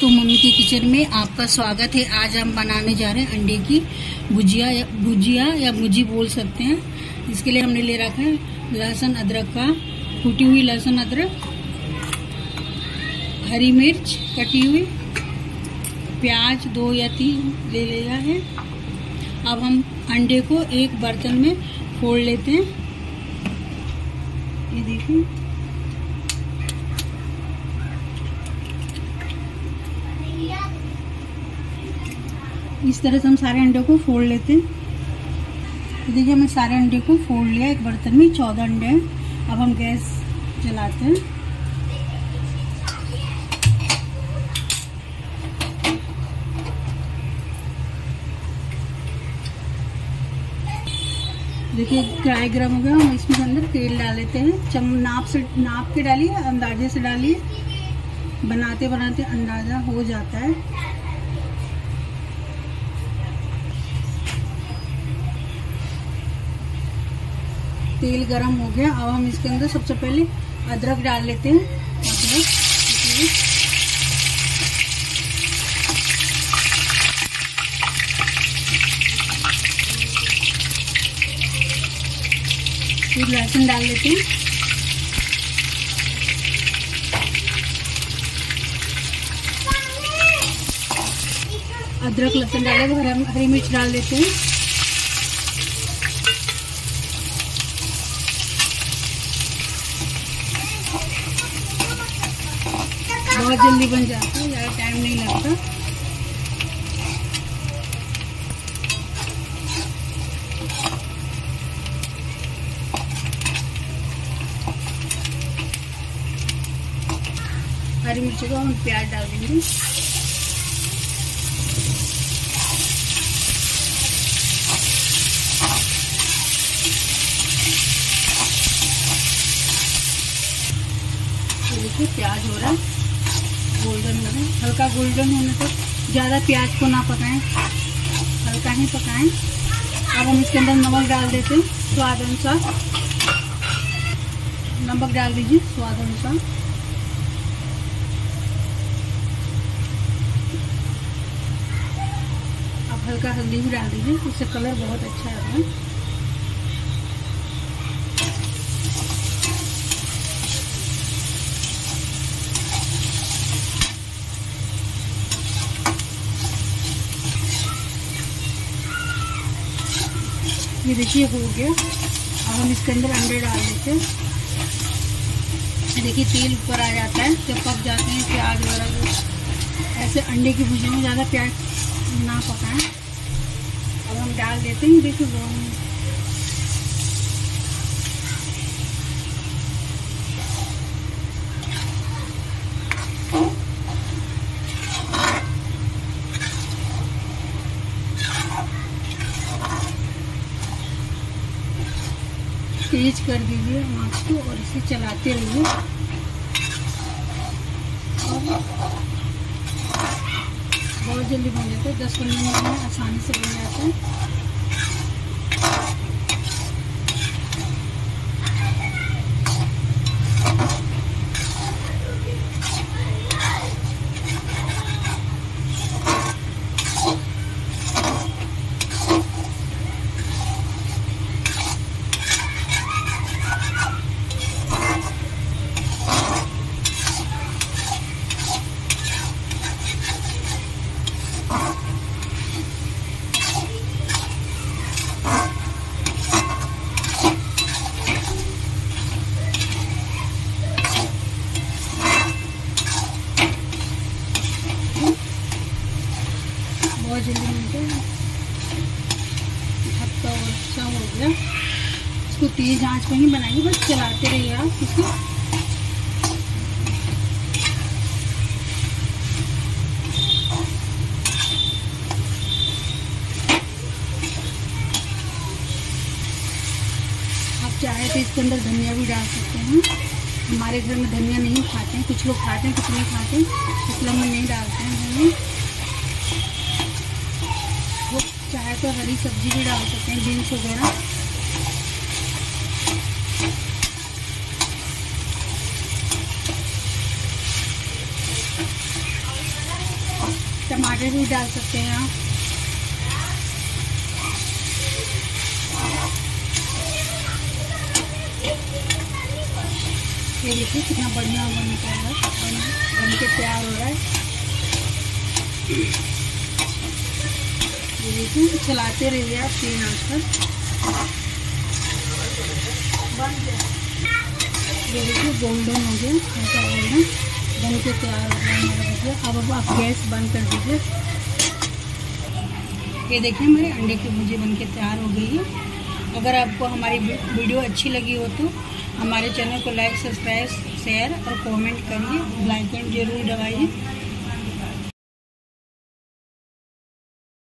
दोस्तों मम्मी के किचन में आपका स्वागत है। आज हम बनाने जा रहे हैं अंडे की भुजिया या भुजिया या भुजी बोल सकते हैं। इसके लिए हमने ले रखा है लहसुन अदरक का फूटी हुई लहसुन अदरक, हरी मिर्च कटी हुई, प्याज दो या तीन ले लिया है। अब हम अंडे को एक बर्तन में फोड़ लेते हैं। ये देखिए। इस तरह से हम सारे अंडे को फोड़ लेते हैं। तो देखिए, हमने सारे अंडे को फोड़ लिया, एक बर्तन में, चौदह अंडे हैं। अब हम गैस जलाते हैं। देखिए कढ़ाई गर्म हो गया, हम इसमें अंदर तेल डाल लेते हैं। चम नाप से, नाप के डालिए, अंदाजे से डालिए बनाते बनाते अंदाज़ा हो जाता है। तेल गरम हो गया। अब हम इसके अंदर सबसे पहले अदरक डाल लेते हैं। अदरक। फिर लहसुन डाल लेते हैं। अदरक, लहसुन डाले हरी मिर्च डाल देते हैं। बहुत जल्दी बन जाता है, ज़्यादा टाइम नहीं लगता। हरी मिर्ची को हम प्याज डाल देंगे देखिए, प्याज हो रहा है। गोल्डन लगे हल्का गोल्डन होने तक ज़्यादा प्याज को ना पकाएँ। हल्का ही पकाएँ। अब हम इसके अंदर नमक डाल देते हैं, स्वाद अनुसार। नमक डाल दीजिए, स्वाद अनुसार। अब हल्का हल्दी भी डाल दीजिए इससे कलर बहुत अच्छा आता है। ये देखिए हो गया। अब हम इसके अंदर अंडे डाल देते हैं। देखिए तेल ऊपर आ जाता है। जब पक जाते हैं, प्याज वगैरह ऐसे अंडे की भुजिया में ज़्यादा प्याज ना पकाएँ। अब हम डाल देते हैं। देखिए तेज कर दीजिए आँच को और इसे चलाते रहिए। बहुत जल्दी बन जाता है, दस पंद्रह मिनट में आसानी से बन जाता है बहुत जल्दी मिलते हैं हफ़्ता अच्छा हो गया? इसको तेज आँच में ही बनाइए बस चलाते रहिए आप इसको आप चाहे तो इसके अंदर धनिया भी डाल सकते हैं। हमारे घर में धनिया नहीं खाते हैं, कुछ लोग खाते हैं, कुछ नहीं खाते हैं इसलिए हम नहीं डालते हैं धनिया। तो हरी सब्ज़ी भी डाल सकते हैं बीन्स वगैरह। टमाटर भी डाल सकते हैं आप। ये देखिए कितना बढ़िया बन का है बन के तैयार हो रहा है। चलाते रहिए आप तीन आँच पर। ये देखिए गोल्डन हो गया। ऐसा गोल्डन बन के तैयार हो गया हमारा भुजिया अब अब आप गैस बंद कर दीजिए। ये देखिए, हमारे अंडे की भुजिया बन के तैयार हो गई है। अगर आपको हमारी वीडियो अच्छी लगी हो तो हमारे चैनल को लाइक, सब्सक्राइब, शेयर और कमेंट करिए। बेल आइकन ज़रूर दबाइए।